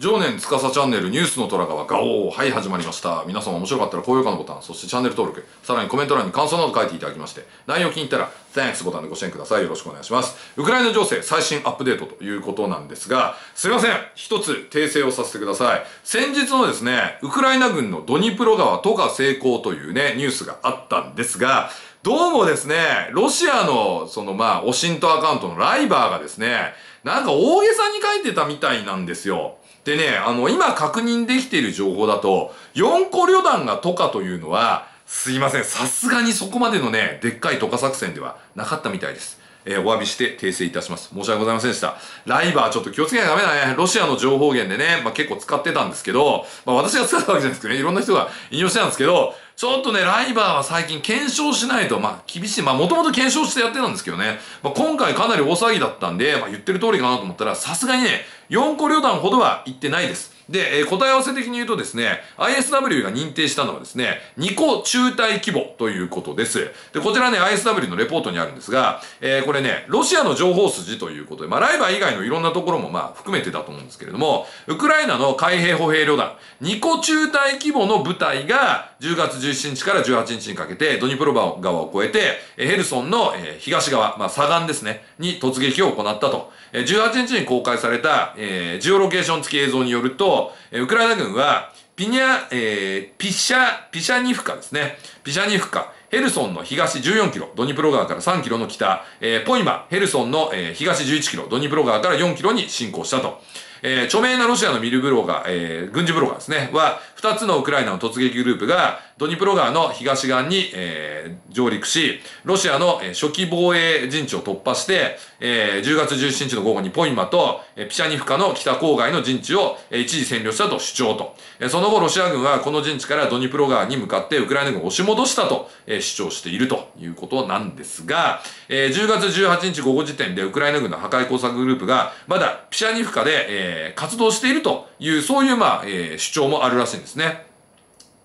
常年司チャンネルニュースの虎川ガオーはい始まりました。皆様面白かったら高評価のボタンそしてチャンネル登録さらにコメント欄に感想など書いていただきまして内容気に入ったら Thanks ボタンでご支援ください。よろしくお願いします。ウクライナ情勢最新アップデートということなんですがすいません。一つ訂正をさせてください。先日のですねウクライナ軍のドニプロ川渡河成功というねニュースがあったんですがどうもですね、ロシアの、そのまあ、オシントアカウントのライバーがですね、なんか大げさに書いてたみたいなんですよ。でね、あの、今確認できている情報だと、4個旅団がトカというのは、すいません、さすがにそこまでのね、でっかいトカ作戦ではなかったみたいです。えー、お詫びして訂正いたします。申し訳ございませんでした。ライバーちょっと気をつけなきゃダメだね。ロシアの情報源でね、まあ、結構使ってたんですけど、まあ、私が使ったわけじゃないですけどね、いろんな人が引用してたんですけど、ちょっとね、ライバーは最近検証しないと、まあ、厳しい。まあ、もともと検証してやってたんですけどね。まあ、今回かなり大騒ぎだったんで、まあ、言ってる通りかなと思ったら、さすがにね、4個旅団ほどは行ってないです。で、えー、答え合わせ的に言うとですね、ISW が認定したのはですね、2個中隊規模ということです。で、こちらね、ISW のレポートにあるんですが、えー、これね、ロシアの情報筋ということで、まあ、ライバー以外のいろんなところもまあ、含めてだと思うんですけれども、ウクライナの海兵歩兵旅団、2個中隊規模の部隊が、10月17日から18日にかけて、ドニプロ川を越えて、ヘルソンの東側、まあ、左岸ですね、に突撃を行ったと。18日に公開された、えー、ジオロケーション付き映像によると、ウクライナ軍は、ピニャ、えー、ピシャ、ピシャニフカですね。ピシャニフカ。ヘルソンの東14キロ、ドニプロ川から3キロの北、えー、ポイマ、ヘルソンの、えー、東11キロ、ドニプロ川から4キロに進行したと。えー、著名なロシアのミルブロガー、えー、軍事ブロガーですね、は、二つのウクライナの突撃グループが、ドニプロ川の東岸に、えー、上陸し、ロシアの、初期防衛陣地を突破して、えー、10月17日の午後にポイマと、えー、ピシャニフカの北郊外の陣地を、えー、一時占領したと主張と。えー、その後、ロシア軍はこの陣地からドニプロ川に向かってウクライナ軍を押し戻したと、えー、主張しているということなんですが、えー、10月18日午後時点でウクライナ軍の破壊工作グループが、まだピシャニフカで、えー、活動しているという、そういう、まあ、えー、主張もあるらしいんですね。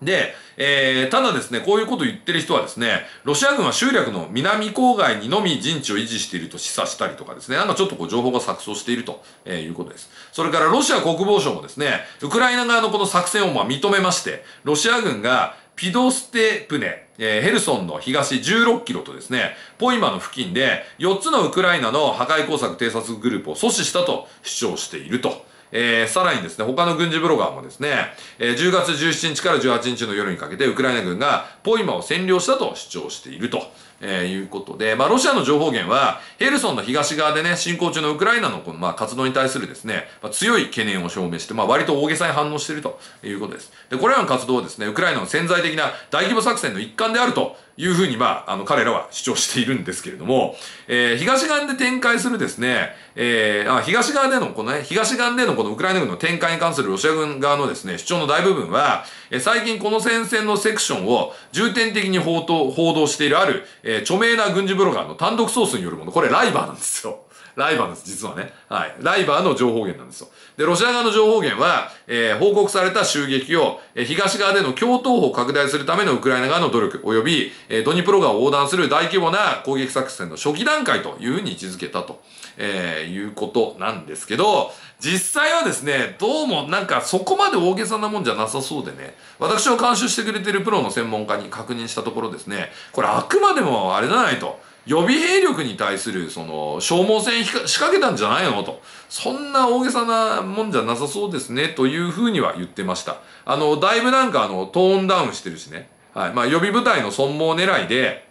で、えー、ただですね、こういうことを言ってる人はですね、ロシア軍は集落の南郊外にのみ陣地を維持していると示唆したりとかですね、なんかちょっとこう情報が錯綜していると、えー、いうことです。それからロシア国防省もですね、ウクライナ側のこの作戦をまあ認めまして、ロシア軍がピドステプネ、えー、ヘルソンの東16キロとですね、ポイマの付近で4つのウクライナの破壊工作偵察グループを阻止したと主張していると。えー、さらにですね、他の軍事ブロガーもですね、えー、10月17日から18日の夜にかけてウクライナ軍がポイマを占領したと主張していると。えー、いうことで、まあ、ロシアの情報源は、ヘルソンの東側でね、進行中のウクライナのこの、まあ、活動に対するですね、まあ、強い懸念を表明して、まあ、割と大げさに反応しているということです。で、これらの活動はですね、ウクライナの潜在的な大規模作戦の一環であるというふうに、まあ、あの、彼らは主張しているんですけれども、えー、東岸で展開するですね、えー、あ東側での、このね、東岸でのこのウクライナ軍の展開に関するロシア軍側のですね、主張の大部分は、えー、最近この戦線のセクションを重点的に報道、報道しているある、えー、著名な軍事ブロガーの単独ソースによるもの、これライバーなんですよ。ライバーです、実はね。はい。ライバーの情報源なんですよ。で、ロシア側の情報源は、えー、報告された襲撃を、えー、東側での共闘法を拡大するためのウクライナ側の努力、及び、えー、ドニプロ川を横断する大規模な攻撃作戦の初期段階というふうに位置づけたと、えー、いうことなんですけど、実際はですね、どうもなんかそこまで大げさなもんじゃなさそうでね、私を監修してくれてるプロの専門家に確認したところですね、これあくまでもあれじゃないと。予備兵力に対するその消耗戦仕掛けたんじゃないのと。そんな大げさなもんじゃなさそうですね、というふうには言ってました。あの、だいぶなんかあの、トーンダウンしてるしね。はい。まあ予備部隊の損耗狙いで、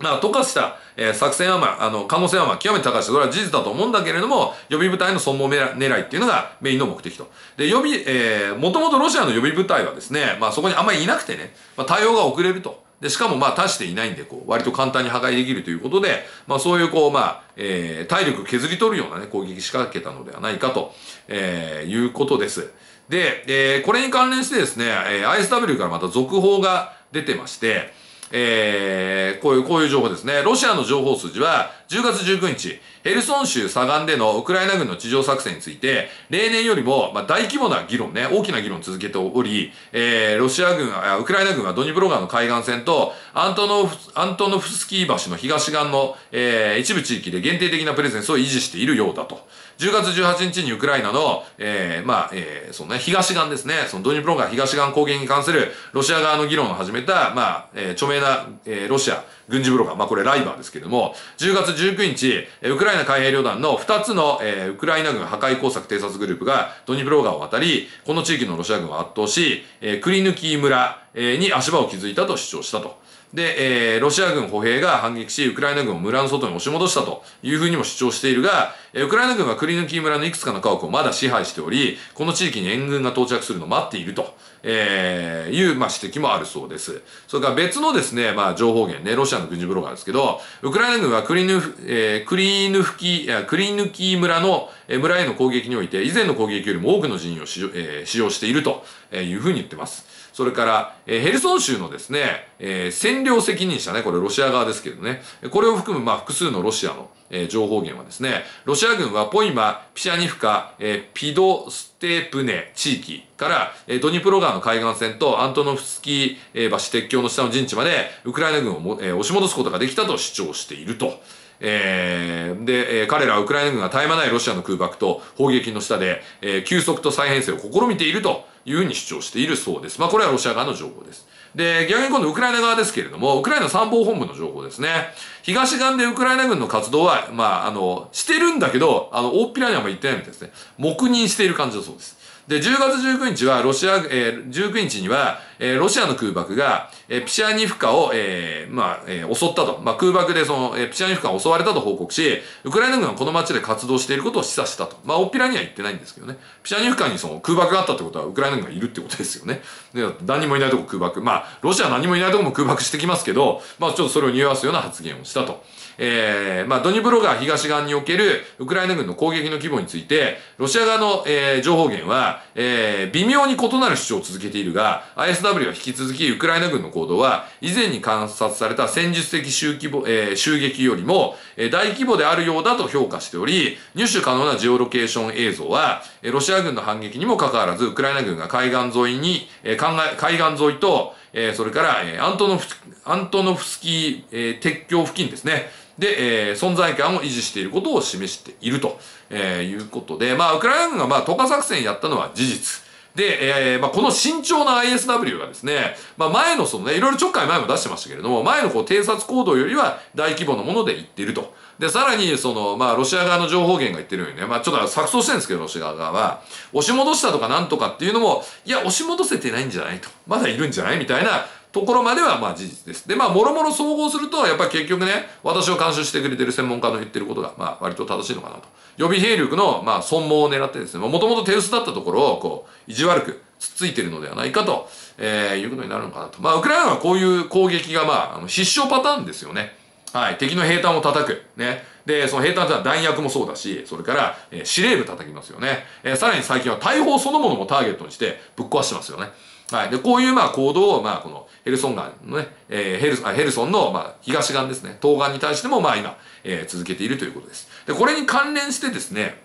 まあ、特化した、えー、作戦はまあ、あの、可能性はまあ、極めて高いし、それは事実だと思うんだけれども、予備部隊の損耗狙いっていうのがメインの目的と。で、予備、えー、もともとロシアの予備部隊はですね、まあ、そこにあんまりいなくてね、まあ、対応が遅れると。で、しかもまあ、足していないんで、こう、割と簡単に破壊できるということで、まあ、そういうこう、まあ、えー、体力削り取るようなね、攻撃仕掛けたのではないかと、えー、いうことです。で、えー、これに関連してですね、えー、ISW からまた続報が出てまして、えー、こういう、こういう情報ですね。ロシアの情報筋は、10月19日、ヘルソン州左岸でのウクライナ軍の地上作戦について、例年よりも、まあ、大規模な議論ね、大きな議論を続けており、えー、ロシア軍、ウクライナ軍はドニプロ川の海岸線と、アントノフ、アントノフスキー橋の東岸の、えー、一部地域で限定的なプレゼンスを維持しているようだと。10月18日にウクライナの、えー、まあ、えー、そのね、東岸ですね、そのドニプロ川東岸攻撃に関するロシア側の議論を始めた、まあ、えー、著名な、えー、ロシア軍事ブロガー、まあこれライバーですけれども、10月19日、ウクライナ海兵旅団の2つの、えー、ウクライナ軍破壊工作偵察グループがドニプロ川を渡り、この地域のロシア軍を圧倒し、えー、クリヌキー村、えに足場を築いたと主張したと。で、えー、ロシア軍歩兵が反撃し、ウクライナ軍を村の外に押し戻したというふうにも主張しているが、ウクライナ軍はクリヌキー村のいくつかの家屋をまだ支配しており、この地域に援軍が到着するのを待っていると、えー、いう、まあ、指摘もあるそうです。それから別のですね、まあ、情報源ね、ロシアの軍事ブロガーですけど、ウクライナ軍はクリヌ、えー、クリヌフキ、クリヌキー村の、えー、村への攻撃において、以前の攻撃よりも多くの人員を使用,、えー、使用しているというふうに言ってます。それから、えー、ヘルソン州のですね、えー、占領責任者ね、これロシア側ですけどね、これを含む、まあ、複数のロシアの、えー、情報源はですね、ロシア軍はポイマ、ピシャニフカ、えー、ピドステープネ地域から、えー、ドニプロ川の海岸線とアントノフスキー、えー、橋鉄橋の下の陣地まで、ウクライナ軍をも、えー、押し戻すことができたと主張していると。えー、で、えー、彼らはウクライナ軍が絶え間ないロシアの空爆と砲撃の下で、えー、急速と再編成を試みているというふうに主張しているそうです。まあこれはロシア側の情報です。で、逆に今度ウクライナ側ですけれども、ウクライナ参謀本部の情報ですね。東岸でウクライナ軍の活動は、まあ、あの、してるんだけど、あの、大っぴらにはま言ってないみたいですね。黙認している感じだそうです。で、10月19日は、ロシア、えー、19日には、えー、ロシアの空爆が、えー、ピシャニフカを、えー、まあ、えー、襲ったと。まあ、空爆でその、えー、ピシャニフカを襲われたと報告し、ウクライナ軍はこの街で活動していることを示唆したと。まあ、オっぴらには言ってないんですけどね。ピシャニフカにその空爆があったってことは、ウクライナ軍がいるってことですよね。で、何もいないとこ空爆。まあ、ロシアは何もいないとこも空爆してきますけど、まあ、ちょっとそれを匂わすような発言をしたと。えー、まあ、ドニプロ川東岸におけるウクライナ軍の攻撃の規模について、ロシア側の、えー、情報源は、えー、微妙に異なる主張を続けているが、ISW は引き続きウクライナ軍の行動は、以前に観察された戦術的襲規模、えー、襲撃よりも、えー、大規模であるようだと評価しており、入手可能なジオロケーション映像は、えー、ロシア軍の反撃にもかかわらず、ウクライナ軍が海岸沿いに、えー、海岸沿いと、えー、それから、えー、アントノフ、アントノフスキー、えー、鉄橋付近ですね。で、えー、存在感を維持していることを示していると、えー、いうことで、まあ、ウクライナ軍が、まあ、渡河作戦やったのは事実。で、えー、まあ、この慎重な ISW がですね、まあ、前のそのね、いろいろちょっかい前も出してましたけれども、前のこう偵察行動よりは大規模なもので言っていると。で、さらに、その、まあ、ロシア側の情報源が言ってるようにね、まあ、ちょっと錯綜してるんですけど、ロシア側は、押し戻したとかなんとかっていうのも、いや、押し戻せてないんじゃないと。まだいるんじゃないみたいなところまではまあ事実です。で、まあ、もろもろ総合すると、やっぱり結局ね、私を監修してくれてる専門家の言ってることが、まあ、割と正しいのかなと。予備兵力の、まあ、損耗を狙ってですね、もともと手薄だったところを、こう、意地悪くつっついてるのではないかと、えー、いうことになるのかなと。まあ、ウクライナはこういう攻撃が、まあ、必勝パターンですよね。はい。敵の兵隊を叩く。ね。で、その兵隊は弾薬もそうだし、それから、えー、司令部叩きますよね。えー、さらに最近は大砲そのものもターゲットにしてぶっ壊してますよね。はい。で、こういうまあ行動を、まあこのヘルソン川のね、えー、ヘルあヘルソンのまあ東岸ですね、東岸に対してもまあ今、えー、続けているということです。で、これに関連してですね、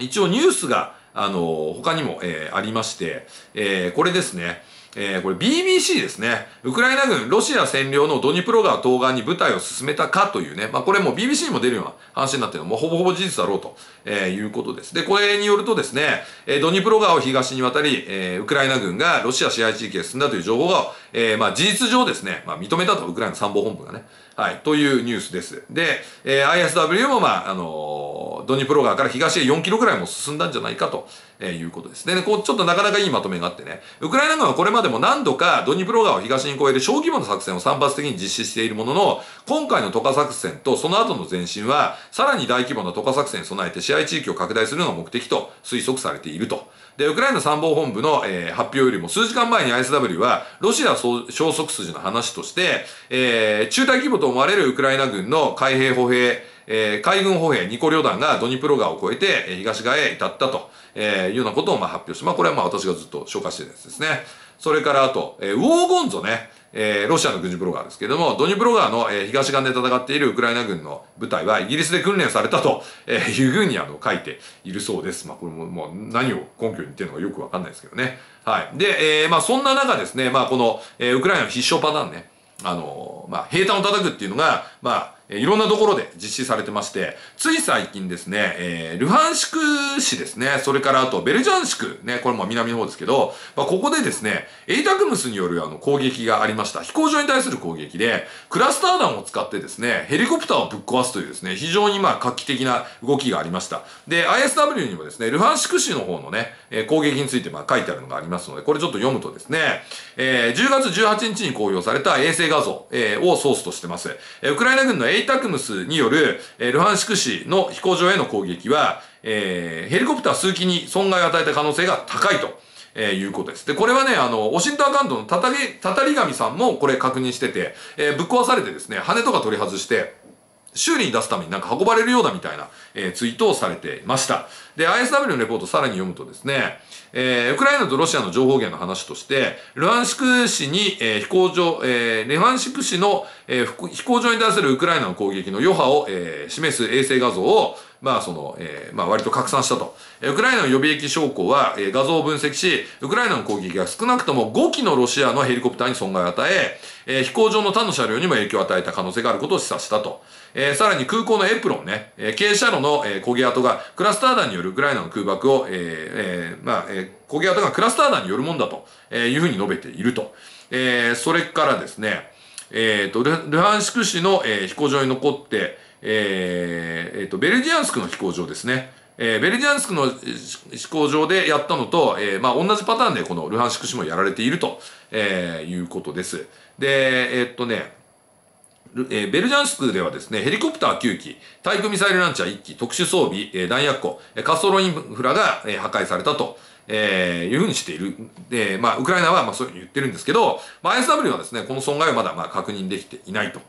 一応ニュースが、あの、他にも、えー、ありまして、えー、これですね、えー、これ BBC ですね。ウクライナ軍、ロシア占領のドニプロ川東岸に部隊を進めたかというね、まあこれも BBC にも出るような話になってるのもほぼほぼ事実だろうと、えー、いうことです。で、これによるとですね、えー、ドニプロ川を東に渡り、えー、ウクライナ軍がロシア支配地域へ進んだという情報が、えー、まあ事実上ですね、まあ認めたと、ウクライナ参謀本部がね。はい、というニュースです。で、えー、ISW もまあ、あのー、ドニプロ川から東へ4キロぐらいも進んだんじゃないかと、えー、いうことです。でね、こう、ちょっとなかなかいいまとめがあってね、ウクライナ軍はこれまでも何度かドニプロ川を東に越える小規模な作戦を散発的に実施しているものの、今回の渡河作戦とその後の前進は、さらに大規模な渡河作戦に備えて支配地域を拡大するのが目的と推測されていると。で、ウクライナ参謀本部の、えー、発表よりも数時間前に ISW は、ロシア消息筋の話として、えー、中大規模と思われるウクライナ軍の海兵歩兵、えー、海軍歩兵ニコ旅団がドニプロ川を越えて、東側へ至ったと、えー、いうようなことをまあ発表して、まあこれはまあ私がずっと紹介してるやつですね。それからあと、えー、ウォーゴンゾね、えー、ロシアの軍事ブロガーですけれども、ドニプロ川の、えー、東岸で戦っているウクライナ軍の部隊はイギリスで訓練されたと、えー、いうふうにあの書いているそうです。まあこれももう何を根拠に言ってるのかよくわかんないですけどね。はい。で、えー、まあそんな中ですね、まあこの、えー、ウクライナの必勝パターンね、あの、まあ平坦を叩くっていうのが、まあいろんなところで実施されてまして、つい最近ですね、えー、ルハンシク市ですね、それからあとベルジャンシク、ね、これも南の方ですけど、まあ、ここでですね、エイタクムスによるあの攻撃がありました。飛行場に対する攻撃で、クラスター弾を使ってですね、ヘリコプターをぶっ壊すというですね、非常にまあ画期的な動きがありました。で、ISW にもですね、ルハンシク市の方のね、えー、攻撃についてまあ書いてあるのがありますので、これちょっと読むとですね、えー、10月18日に公表された衛星画像、えー、をソースとしてます。えー、ウクライナ軍のエイタクムスにによる、えー、ルハンシク市の飛行場への攻撃は、えー、ヘリコプター数機に損害を与えた可能性が高いと。えー、いうことです。で、これはね、あの、オシントアカウントのたたり、たたり神さんもこれ確認してて、えー、ぶっ壊されてですね、羽とか取り外して、修理に出すためになんか運ばれるようだみたいな、えー、ツイートをされてました。で、ISW のレポートさらに読むとですね、えー、ウクライナとロシアの情報源の話として、ルハンシク市に、えー、飛行場、えー、ルハンシク市の、えー、飛行場に対するウクライナの攻撃の余波を、えー、示す衛星画像を、まあ、その、えー、まあ、割と拡散したと。ウクライナの予備役将校は、えー、画像を分析し、ウクライナの攻撃が少なくとも5機のロシアのヘリコプターに損害を与え、えー、飛行場の他の車両にも影響を与えた可能性があることを示唆したと。えー、さらに空港のエプロンね、えー、軽車路の、えー、焦げ跡がクラスター弾によるウクライナの空爆を、ええー、まあ、えー、焦げ跡がクラスター弾によるもんだと、えー、いうふうに述べていると。えー、それからですね、えっ、ー、と、ルハンシク市の、えー、飛行場に残って、えー、えー、と、ベルジアンスクの飛行場ですね。えー、ベルジアンスクの飛行場でやったのと、えー、まあ、同じパターンでこのルハンシク市もやられていると、えー、いうことです。で、えー、っとね、えー、ベルジャンスクではですね、ヘリコプター9機、対空ミサイルランチャー1機、特殊装備、えー、弾薬庫、滑走路インフラが、えー、破壊されたと、えー、いうふうにしている。で、まあ、ウクライナはまあそういうふうに言ってるんですけど、まあ、ISW はですね、この損害はまだまあ確認できていないと。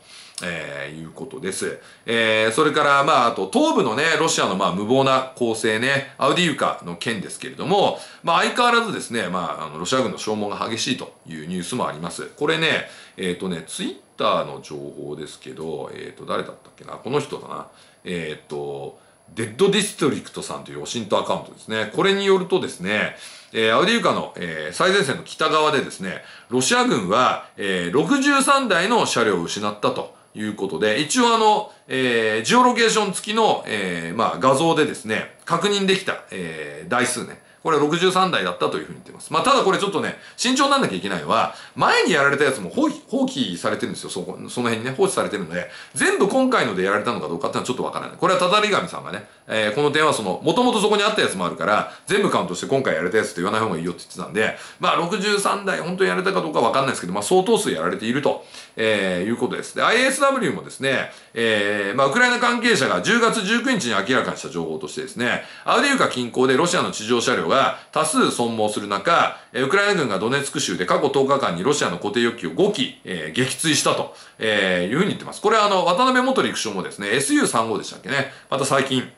えー、いうことです。えー、それから、まあ、あと、東部のね、ロシアのまあ無謀な攻勢ね、アウディウカの件ですけれども、まあ、相変わらずですね、まあ、あの、ロシア軍の消耗が激しいというニュースもあります。これね、えっ、ー、とね、ツイッターの情報ですけど、えっ、ー、と、誰だったっけな、この人だな。えっ、ー、と、デッドディストリクトさんというオシントアカウントですね。これによるとですね、えー、アウディウカの、えー、最前線の北側でですね、ロシア軍は、えー、63台の車両を失ったと。いうことで、一応あの、えー、ジオロケーション付きの、えー、まあ画像でですね、確認できた、えー、台数ね。これは63台だったというふうに言ってます。まあ、ただこれちょっとね、慎重になんなきゃいけないのは、前にやられたやつも放棄放棄されてるんですよ、そこ、その辺にね、放置されてるので、全部今回のでやられたのかどうかっていうのはちょっとわからない。これはたたり神さんがね、えー、この点はその、もともとそこにあったやつもあるから、全部カウントして今回やられたやつって言わない方がいいよって言ってたんで、まあ、63台本当にやられたかどうかわかんないですけど、まあ、相当数やられていると、えー、いうことです。で、ISW もですね、えー、まあ、ウクライナ関係者が10月19日に明らかにした情報としてですね、アウディウカ近郊でロシアの地上車両が多数損耗する中、ウクライナ軍がドネツク州で過去10日間にロシアの固定翼機を5機、えー、撃墜したと、えー、いうふうに言ってます。これはあの、渡辺元陸将もですね、SU35 でしたっけね、また最近、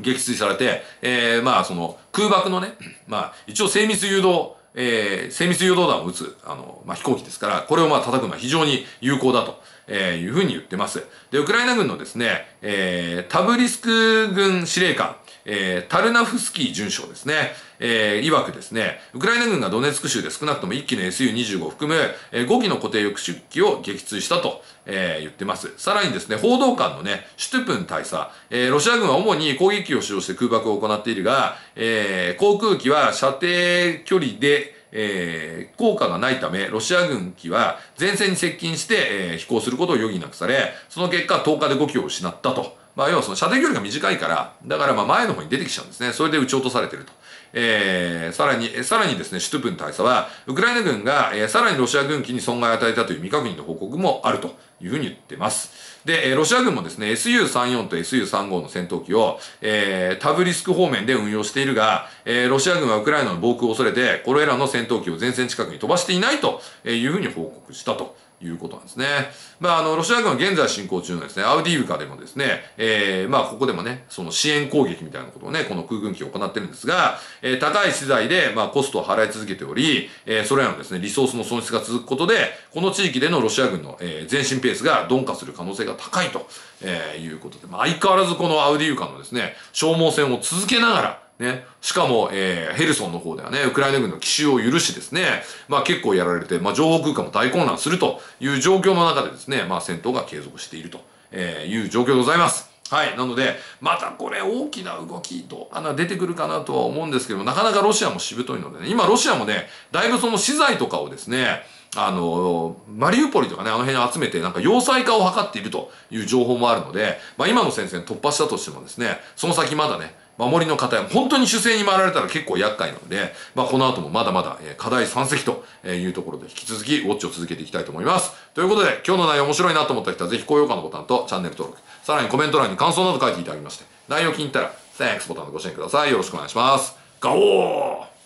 撃墜されて、えー、まあその空爆のね、まあ一応精密誘導、えー、精密誘導弾を撃つ、あの、まあ飛行機ですから、これをまあ叩くのは非常に有効だと。えー、いうふうに言ってます。で、ウクライナ軍のですね、えー、タブリスク軍司令官、えー、タルナフスキー准将ですね。えー、曰くですね、ウクライナ軍がドネツク州で少なくとも1機の SU-25 を含む、えー、5機の固定翼出機を撃墜したと、えー、言ってます。さらにですね、報道官のね、シュトゥプン大佐、えー、ロシア軍は主に攻撃機を使用して空爆を行っているが、えー、航空機は射程距離で、えー、効果がないため、ロシア軍機は前線に接近して、えー、飛行することを余儀なくされ、その結果10日で5機を失ったと。まあ、要はその射程距離が短いから、だからまあ前の方に出てきちゃうんですね。それで撃ち落とされてると。えー、さらに、さらにですね、シュトゥプン大佐は、ウクライナ軍が、えー、さらにロシア軍機に損害を与えたという未確認の報告もあるというふうに言ってます。で、えー、ロシア軍もですね、SU-34 と SU-35 の戦闘機を、えー、タブリスク方面で運用しているが、えー、ロシア軍はウクライナの防空を恐れて、これらの戦闘機を前線近くに飛ばしていないというふうに報告したということなんですね。まあ、あの、ロシア軍は現在進行中のですね、アウディーウカでもですね、えー、まあ、ここでもね、その支援攻撃みたいなことをね、この空軍機を行ってるんですが、えー、高い資材で、まあ、コストを払い続けており、えー、それらのですね、リソースの損失が続くことで、この地域でのロシア軍の、えー、前進ペースが鈍化する可能性が高いと、えー、いうことで、まあ、相変わらずこのアウディーウカのですね、消耗戦を続けながら、ね。しかも、えー、ヘルソンの方ではね、ウクライナ軍の奇襲を許しですね、まあ結構やられて、まあ情報空間も大混乱するという状況の中でですね、まあ戦闘が継続しているという状況でございます。はい。なので、またこれ大きな動き、どうかな、出てくるかなとは思うんですけども、なかなかロシアもしぶといのでね、今ロシアもね、だいぶその資材とかをですね、あの、マリウポリとかね、あの辺集めて、なんか要塞化を図っているという情報もあるので、まあ今の戦線突破したとしてもですね、その先まだね、守りの方や、本当に主勢に回られたら結構厄介なので、まあ、この後もまだまだ、え課題山積というところで引き続きウォッチを続けていきたいと思います。ということで、今日の内容面白いなと思った人はぜひ高評価のボタンとチャンネル登録、さらにコメント欄に感想など書いていただきまして、内容気に入ったら、Thanks ボタンでご支援ください。よろしくお願いします。ガオー